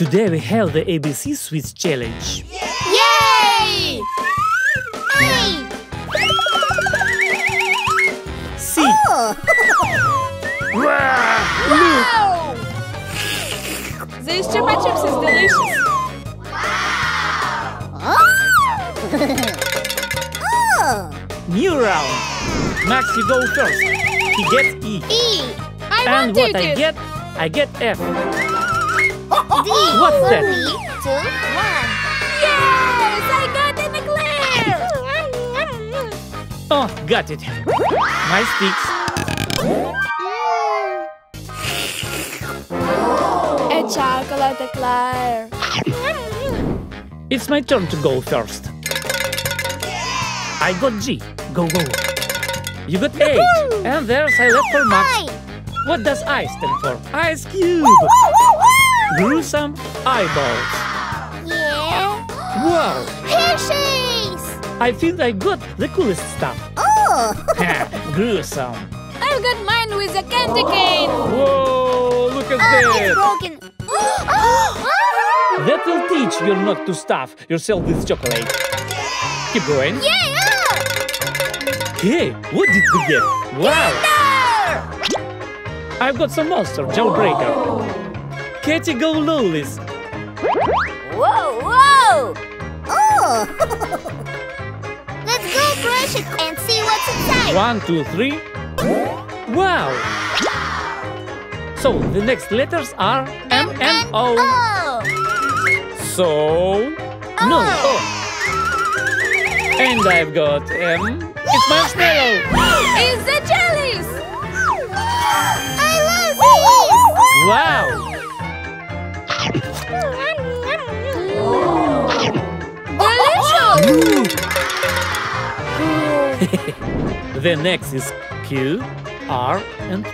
Today we have the ABC Sweets Challenge. Yay! Hey! See! Oh! Wow! Wow! These Chupa Chups is delicious. Wow! oh! New round. Max, you go first. He gets E. E! I and want what I it. get, I get F. D! Oh, What's for that? me, two, one. Yes! I got an eclair! Oh, got it. My sticks. A chocolate eclair. It's my turn to go first. I got G. Go, go. You got H. And there's I left for Max. What does I stand for? Ice Cube. Gruesome eyeballs. Yeah! Wow. Hershey's! I think I got the coolest stuff. Oh! Gruesome. I've got mine with a candy cane. Whoa, look at Oh, it's that. broken! Oh. That will teach you not to stuff yourself with chocolate. Keep going. Yeah! Hey, what did we get? Wow! I've got some monster jawbreaker. Oh. Katie, go lowlies. Whoa, whoa! Oh! Let's go crush it and see what's inside. One, two, three. Wow. So the next letters are M and O. Oh! So no. And I've got M. It's marshmallow. The next is Q, R, and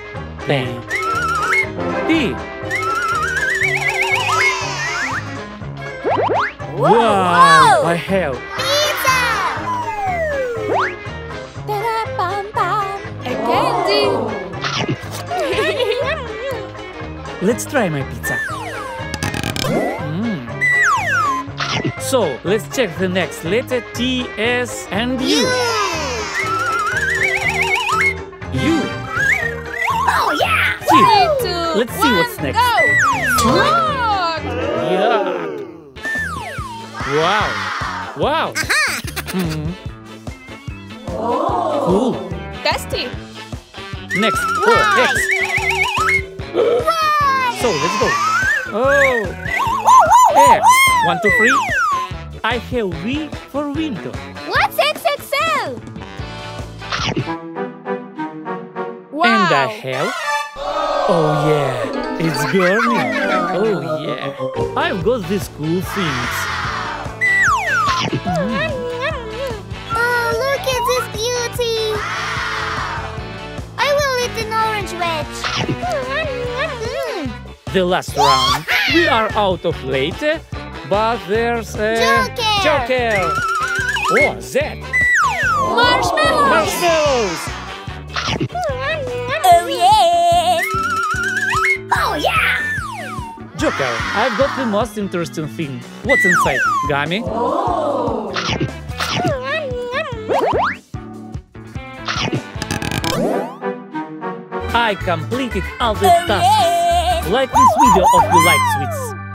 P. P. Wow, I have. Pizza! Ta-da-pam-pam. A candy. Let's try my pizza. Mm. So let's check the next letter T, S, and U. You! Let's see what's next. Go. Wow. Wow. Hmm. Cool. Tasty. Next. Oh, Right. X. Why? So let's go. Oh, X. One, two, three. I have V for window. What's XXL? Wow. And I have. Oh yeah, it's burning. Oh yeah, I've got these cool things. Oh, look at this beauty! I will eat an orange wedge. Mm. The last round, we are out of later, but there's a Joker! Joker. Oh, that Marshmallows. marshmallows. Joker, I've got the most interesting thing. What's inside? Gummy? I completed all the oh, tasks. Like this video if you like sweets.